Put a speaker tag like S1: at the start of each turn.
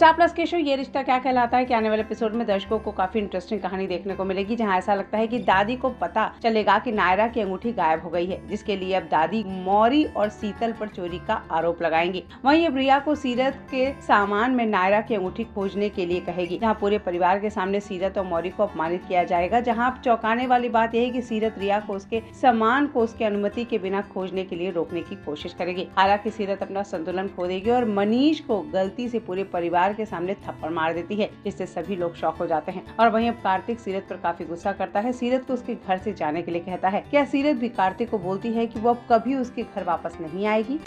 S1: Star plus के show ये रिश्ता क्या कहलाता है कि आने वाले एपिसोड में दर्शकों को काफ़ी इंटरेस्टिंग कहानी देखने को मिलेगी, जहाँ ऐसा लगता है कि दादी को पता चलेगा कि नायरा की अंगूठी गायब हो गई है, जिसके लिए अब दादी मौरी और शीतल पर चोरी का आरोप लगाएँगी। वहीं अब रिया को सीरत के सामान में नायरा की अंगूठी खोजने के लिए कहेगी, जहाँ पूरे परिवार के सामने सीरत और मौरी को अपमानित किया जाएगा, जहाँ चौंकाने वाली बात यह है की सीरत रिया को उसके सामान को उसके अनुमति के बिना खोजने के लिए रोकने की कोशिश करेगी। हालाँकि सीरत अपना संतुलन खो देगी और मनीष को गलती से पूरे परिवार परिवार के सामने थप्पड़ मार देती है, जिससे सभी लोग शौक हो जाते हैं। और वहीं अब कार्तिक सीरत पर काफ़ी गुस्सा करता है। सीरत को उसके घर से जाने के लिए कहता है। क्या सीरत भी कार्तिक को बोलती है कि वो अब कभी उसके घर वापस नहीं आएगी?